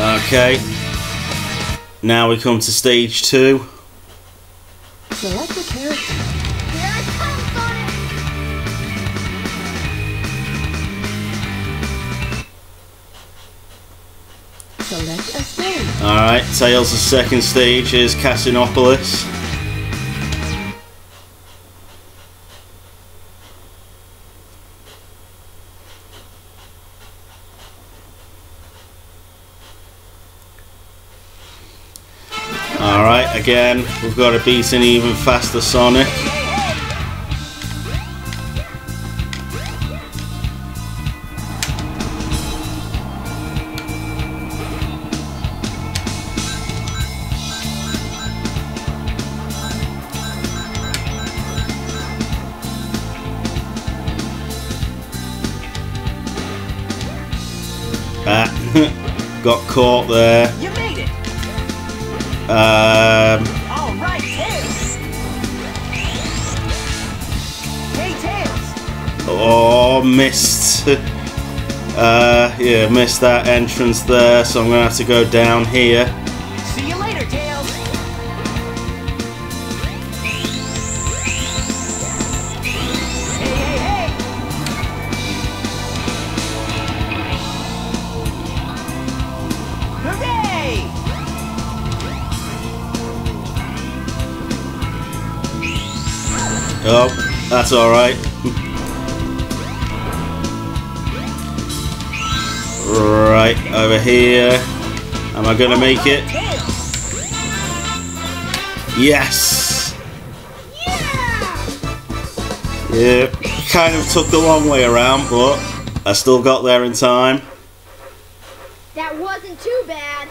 Okay. Now we come to stage two. Select a character. Here I come, Sonic! Select a stage. Alright, Tails' second stage is Casinopolis. Alright, again, we've got to beat an even faster Sonic. Ah, got caught there. You made it! Um, All right, Hey, Oh, missed. Uh, yeah, missed that entrance there, so I'm gonna have to go down here. Oh, that's alright. right, over here. Am I gonna make it? Yes! Yeah! Kind of took the long way around, but I still got there in time. That wasn't too bad.